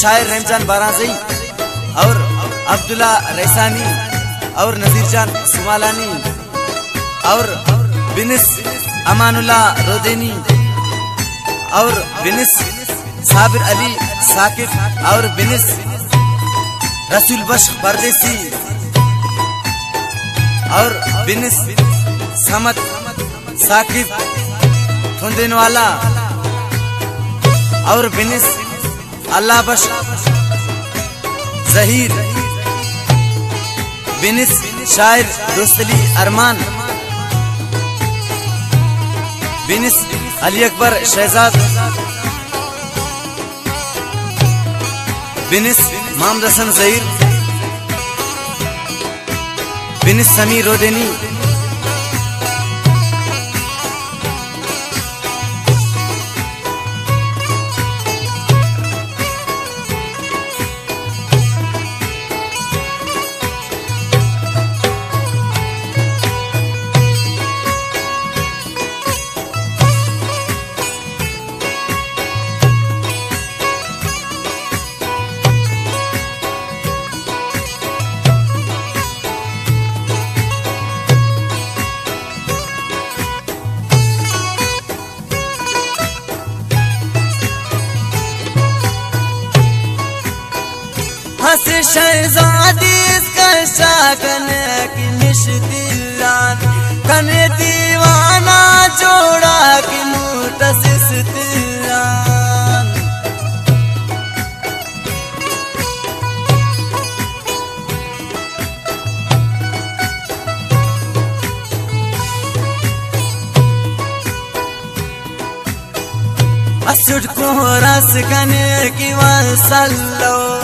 शायर रमज़ान बाराजी और अब्दुल्ला रैसानी और नजीर जान सुमालानी और बिनिस अमानुल्ला रोदेनी और बिनिस साबिर अली साकिब और बिनिस रसूल बश परदेसी और बिनिस समत साकिब फुंदिन वाला, और बिनिस, अल्लाह बश, जहीर, बिनिस, शायर दोस्तली अरमान, बिनिस, अली अकबर, शहजाद, बिनिस मोहम्मद हसन जहीर, बिनिस, समीर, रोदेनी हंस शहजादी इसका शागन की मिश्तिलान कने दीवाना जोड़ा की तिलान असुड को रस कने की वसल्लो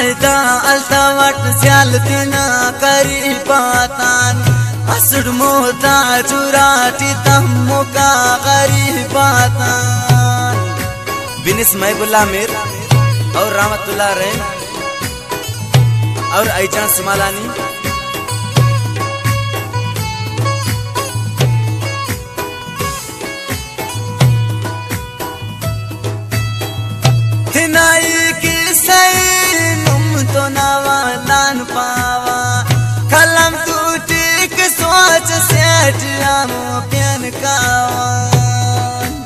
फ़ायदा तिना करी पातान। असुड मोता चुराटी तम मुका करी पातान। बिनिस महबुल्ला मीर, और रामतुल्ला रैन और ऐजान सुमालानी तो लान पावा। कलम ठीक सोच सेठ आमो प्यान कावान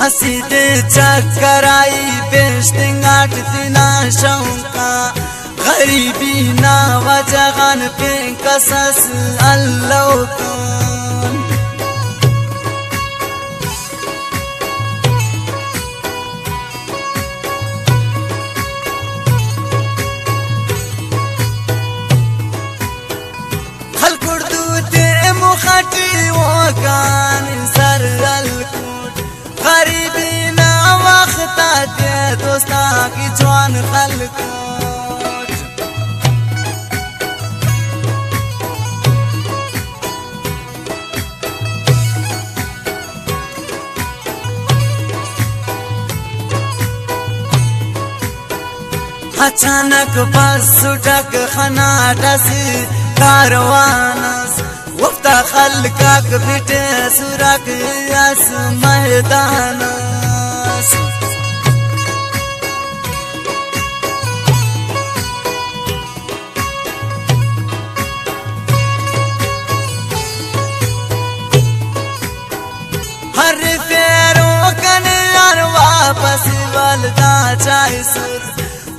हसी दे चक्कर आई बेस्टिंगाट दिना Shauka. Garibina wajagan bin kasas allaukan Khalkurdu te mukhati wakan sar alkut Garibina wakhta te dosta ki jwan khalkut अचानक बस डक खना डस कारवानस वफ्ता खलकाक बिटे सुरक, यस मैदानस हर फेरों कन यार वापस वलदा चाहे सुर।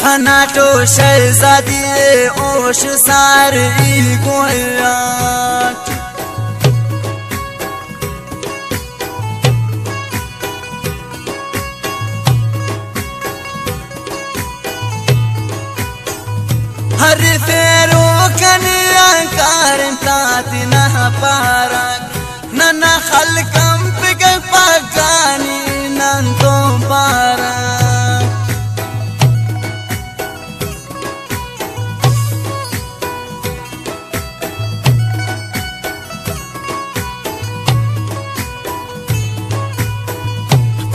खनाटो शहजादी ओश सार ई गोयाट हर फेरो कनिया कारन ताती ना पारक नना खलकम pig Pagani नंतो park फरेटो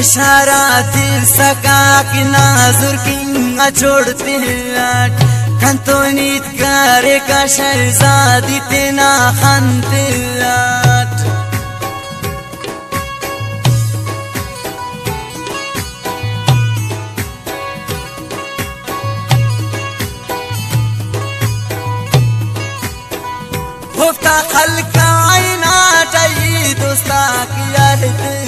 İşaretin sakak nazur kin açortilat Kantonit kare kaşer zaditena hantilat Hofta halka aynata yi dosta kiyar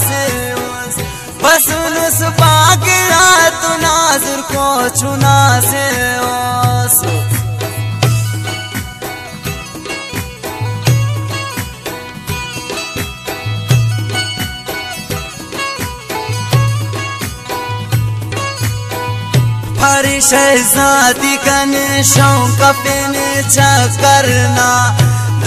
से बागरा तु नाजुर को चुना से शहजादी कने शौक अपने करना।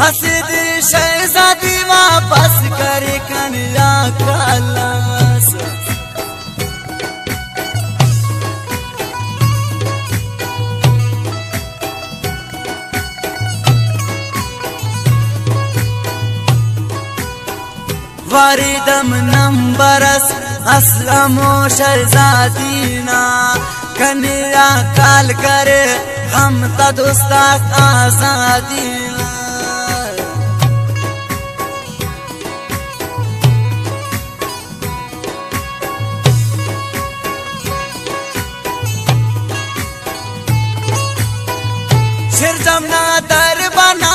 दालस हसद शहजादी वापस करे कन्या कालस वारिदम नंबरस असलमो शहजादीना कन्या काल करे हम तदुस्ताक आजादीना सिर जमना दर बना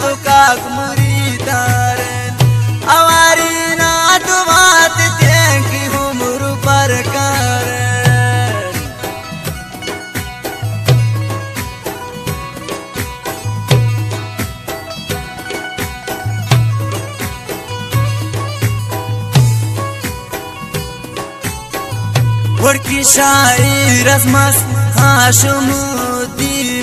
तो काक मुरीदार अवारी ना की हुमुर पर कर। की शायर रसमस हाशम